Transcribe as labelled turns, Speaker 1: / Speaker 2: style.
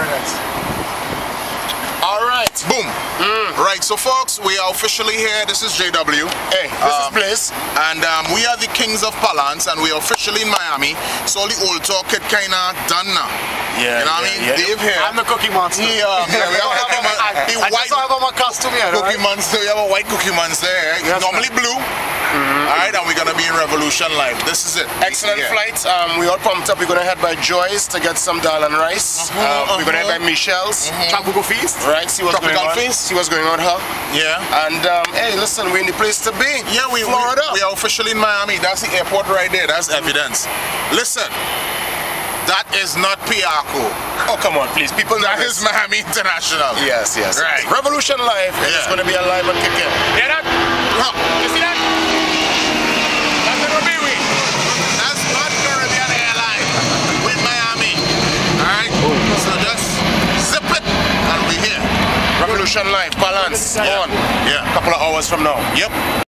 Speaker 1: Very nice.
Speaker 2: All right.
Speaker 3: Boom. Right, so folks, we are officially here. This is JW.
Speaker 2: Hey, this
Speaker 3: Um,
Speaker 2: is Blaze.
Speaker 3: And um, we are the kings of Palance and we are officially in Miami. So the old talk it kind of done now.
Speaker 2: Yeah,
Speaker 3: You know what
Speaker 2: yeah,
Speaker 3: I mean?
Speaker 2: yeah.
Speaker 3: Dave here.
Speaker 1: I'm the Cookie Monster.
Speaker 3: Um, yeah, we have a cookie mon-
Speaker 1: I,
Speaker 3: the
Speaker 1: I
Speaker 3: white
Speaker 1: have on my costume here.
Speaker 3: cookie
Speaker 1: right?
Speaker 3: monster. We have a white cookie monster here.
Speaker 1: Yes,
Speaker 3: Normally blue. All right, and we're going to be in Revolution Live. This is it.
Speaker 2: Excellent
Speaker 3: Yeah.
Speaker 2: flight. Um, we all pumped up. We're gonna head by Joyce to get some dal and rice.
Speaker 3: Uh-huh,
Speaker 2: Uh, We're gonna head by
Speaker 3: uh-huh.
Speaker 2: Michelle's.
Speaker 1: Tropical Feast.
Speaker 2: Right, see what's
Speaker 3: Tropical
Speaker 2: going on.
Speaker 3: Feast.
Speaker 2: See what's going on, huh?
Speaker 3: Yeah.
Speaker 2: And um, hey, listen, we're in the place to be.
Speaker 3: Yeah, we, we,
Speaker 2: Florida.
Speaker 3: we are officially in Miami. That's the airport right there. That's evidence. Listen, that is not Piarco.
Speaker 2: oh, come on, please, people. know
Speaker 3: That
Speaker 2: this.
Speaker 3: is Miami International.
Speaker 2: Yes, yes.
Speaker 3: Right.
Speaker 2: Revolution Live. and It's
Speaker 3: Yeah.
Speaker 2: gonna be alive and kick in.
Speaker 3: Hear that? Huh. You see that? That's the Rubiwi. That's not Caribbean Airlines with Miami. Alright? So just zip it and we here.
Speaker 2: Revolution Live,
Speaker 3: Palance
Speaker 2: on.
Speaker 3: Yeah.
Speaker 2: A couple of hours from now.
Speaker 3: Yep.